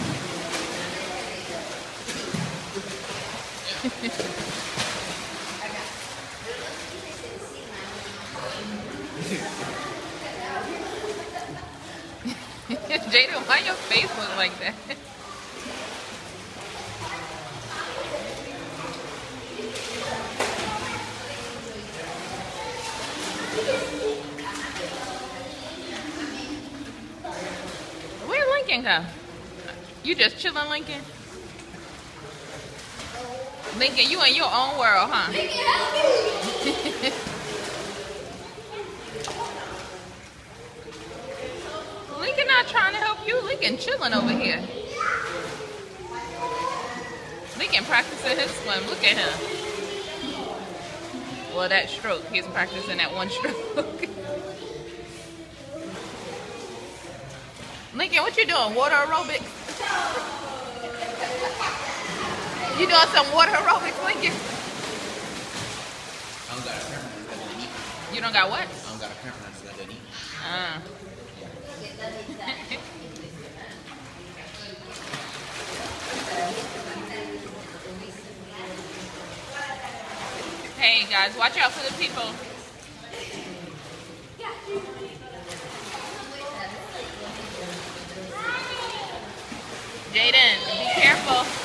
Jaden, why your face look like that? Where Lincoln go? You just chilling, Lincoln? Lincoln, you in your own world, huh? Lincoln help me! Lincoln not trying to help you. Lincoln chilling over here. Lincoln practicing his swim. Look at him. Well, that stroke. He's practicing that one stroke. Lincoln, what you doing? Water aerobics? You doing some water aerobics, Lincoln? I don't got a cramp on that eat. You don't got what? I don't got a cramp on that eat. Uh. hey guys, watch out for the people. Jaden, be careful.